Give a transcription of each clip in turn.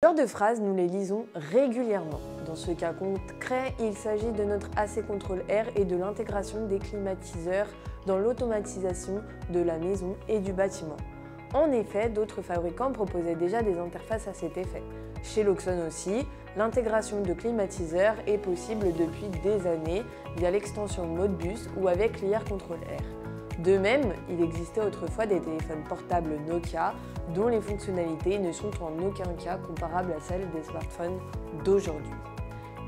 Ce genre de phrases, nous les lisons régulièrement. Dans ce cas concret, il s'agit de notre AC Control Air et de l'intégration des climatiseurs dans l'automatisation de la maison et du bâtiment. En effet, d'autres fabricants proposaient déjà des interfaces à cet effet. Chez Loxon aussi, l'intégration de climatiseurs est possible depuis des années via l'extension Modbus ou avec l'IR Control Air. De même, il existait autrefois des téléphones portables Nokia dont les fonctionnalités ne sont en aucun cas comparables à celles des smartphones d'aujourd'hui.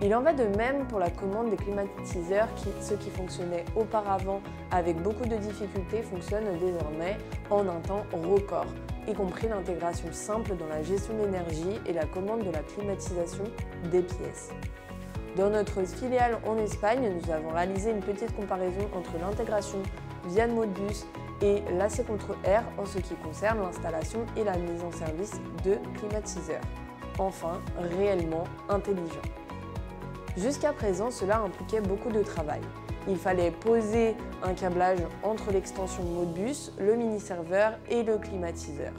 Il en va de même pour la commande des climatiseurs qui, ce qui fonctionnait auparavant avec beaucoup de difficultés fonctionne désormais en un temps record, y compris l'intégration simple dans la gestion de l'énergie et la commande de la climatisation des pièces. Dans notre filiale en Espagne, nous avons réalisé une petite comparaison entre l'intégration via Modbus et l'AC Control Air en ce qui concerne l'installation et la mise en service de climatiseurs. Enfin, réellement intelligent. Jusqu'à présent, cela impliquait beaucoup de travail. Il fallait poser un câblage entre l'extension Modbus, le mini-serveur et le climatiseur.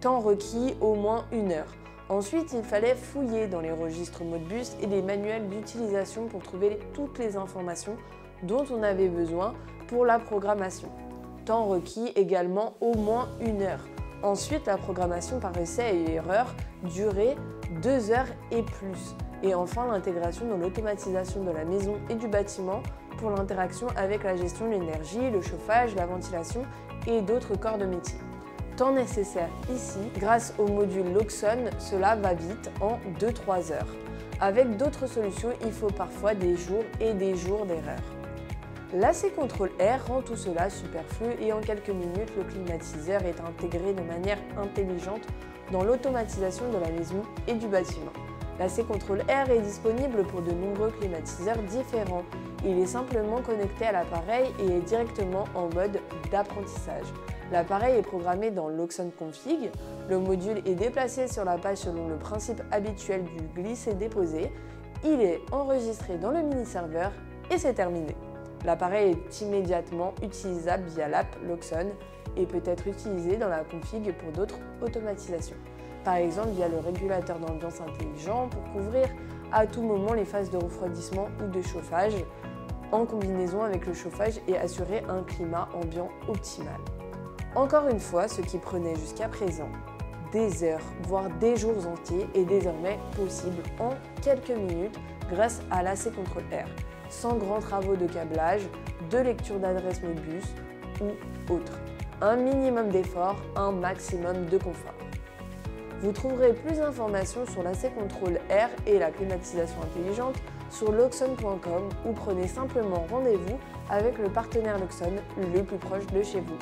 Temps requis au moins une heure. Ensuite, il fallait fouiller dans les registres Modbus et les manuels d'utilisation pour trouver toutes les informations dont on avait besoin pour la programmation. Temps requis également au moins une heure. Ensuite, la programmation par essai et erreur durait deux heures et plus. Et enfin, l'intégration dans l'automatisation de la maison et du bâtiment pour l'interaction avec la gestion de l'énergie, le chauffage, la ventilation et d'autres corps de métier. Temps nécessaire ici, grâce au module Loxon, cela va vite en 2-3 heures. Avec d'autres solutions, il faut parfois des jours et des jours d'erreur. L'AC Control Air rend tout cela superflu et en quelques minutes, le climatiseur est intégré de manière intelligente dans l'automatisation de la maison et du bâtiment. L'AC Control Air est disponible pour de nombreux climatiseurs différents. Il est simplement connecté à l'appareil et est directement en mode d'apprentissage. L'appareil est programmé dans l'Oxon Config. Le module est déplacé sur la page selon le principe habituel du glisser-déposer. Il est enregistré dans le mini-serveur et c'est terminé. L'appareil est immédiatement utilisable via l'app Loxon et peut être utilisé dans la config pour d'autres automatisations. Par exemple via le régulateur d'ambiance intelligent pour couvrir à tout moment les phases de refroidissement ou de chauffage en combinaison avec le chauffage et assurer un climat ambiant optimal. Encore une fois, ce qui prenait jusqu'à présent des heures, voire des jours entiers, est désormais possible en quelques minutes grâce à l'AC Control Air sans grands travaux de câblage, de lecture d'adresse Modbus ou autre. Un minimum d'effort, un maximum de confort. Vous trouverez plus d'informations sur l'AC Control Air et la climatisation intelligente sur loxon.com ou prenez simplement rendez-vous avec le partenaire Luxon le plus proche de chez vous.